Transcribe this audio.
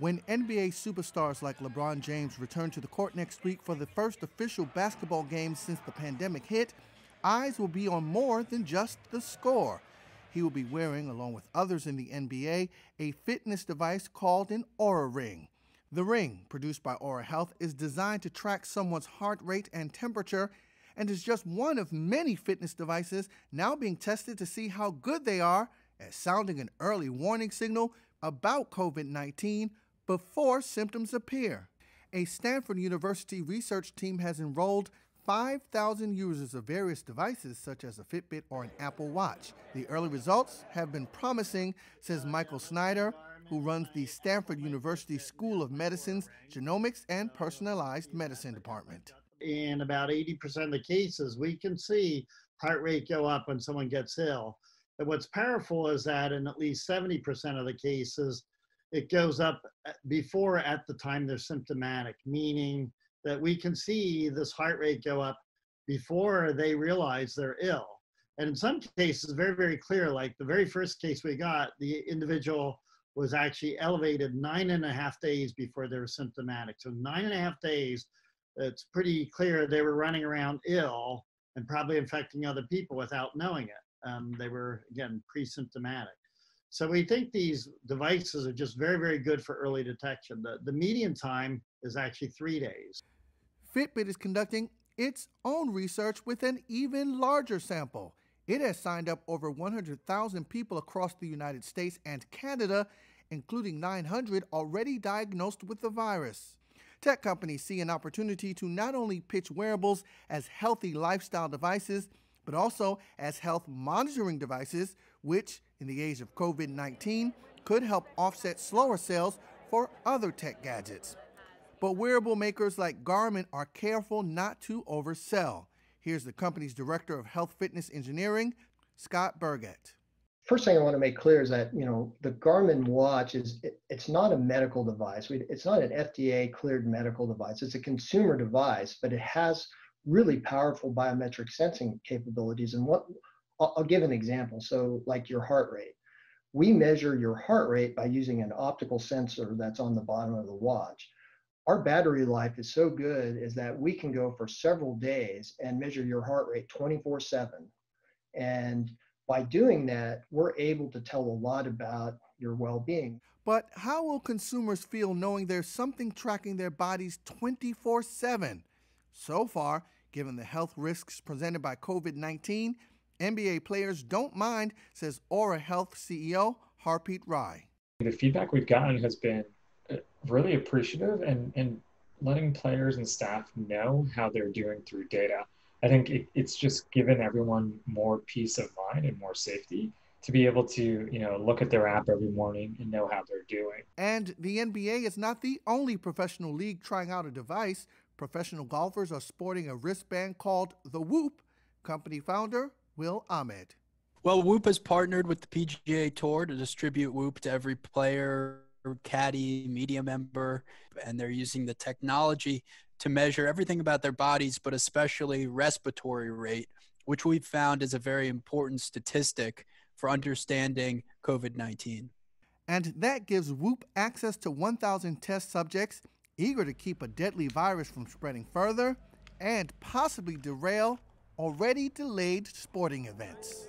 When NBA superstars like LeBron James return to the court next week for the first official basketball game since the pandemic hit, eyes will be on more than just the score. He will be wearing, along with others in the NBA, a fitness device called an Oura Ring. The ring, produced by Oura Health, is designed to track someone's heart rate and temperature and is just one of many fitness devices now being tested to see how good they are at sounding an early warning signal about COVID 19 before symptoms appear. A Stanford University research team has enrolled 5,000 users of various devices such as a Fitbit or an Apple Watch. The early results have been promising, says Michael Snyder, who runs the Stanford University School of Medicine's Genomics and Personalized Medicine Department. In about 80% of the cases, we can see heart rate go up when someone gets ill. And what's powerful is that in at least 70% of the cases, it goes up before at the time they're symptomatic, meaning that we can see this heart rate go up before they realize they're ill. And in some cases, very, very clear, like the very first case we got, the individual was actually elevated nine and a half days before they were symptomatic. So nine and a half days, it's pretty clear they were running around ill and probably infecting other people without knowing it. Um, they were, again, pre-symptomatic. So we think these devices are just very, very good for early detection. The, the median time is actually three days. Fitbit is conducting its own research with an even larger sample. It has signed up over 100,000 people across the United States and Canada, including 900 already diagnosed with the virus. Tech companies see an opportunity to not only pitch wearables as healthy lifestyle devices, but also as health monitoring devices, which, in the age of COVID 19, could help offset slower sales for other tech gadgets. But wearable makers like Garmin are careful not to oversell. Here's the company's director of health fitness engineering, Scott Burgett. First thing I want to make clear is that you know the Garmin watch is it, it's not a medical device. It's not an FDA cleared medical device. It's a consumer device, but it has really powerful biometric sensing capabilities. And what I'll, I'll give an example. So, like your heart rate, we measure your heart rate by using an optical sensor that's on the bottom of the watch. Our battery life is so good is that we can go for several days and measure your heart rate 24 7. And by doing that, we're able to tell a lot about your well being. But how will consumers feel knowing there's something tracking their bodies 24 7? So far, given the health risks presented by COVID 19, NBA players don't mind, says Oura Health CEO Harpreet Rai. The feedback we've gotten has been uh, really appreciative and, and letting players and staff know how they're doing through data. I think it, it's just given everyone more peace of mind and more safety to be able to, you know, look at their app every morning and know how they're doing. And the NBA is not the only professional league trying out a device. Professional golfers are sporting a wristband called the Whoop. Company founder Will Ahmed. Well, Whoop has partnered with the PGA Tour to distribute Whoop to every player, caddy, media member, and they're using the technology to measure everything about their bodies, but especially respiratory rate, which we've found is a very important statistic for understanding COVID 19. And that gives Whoop access to 1,000 test subjects eager to keep a deadly virus from spreading further and possibly derail already delayed sporting events.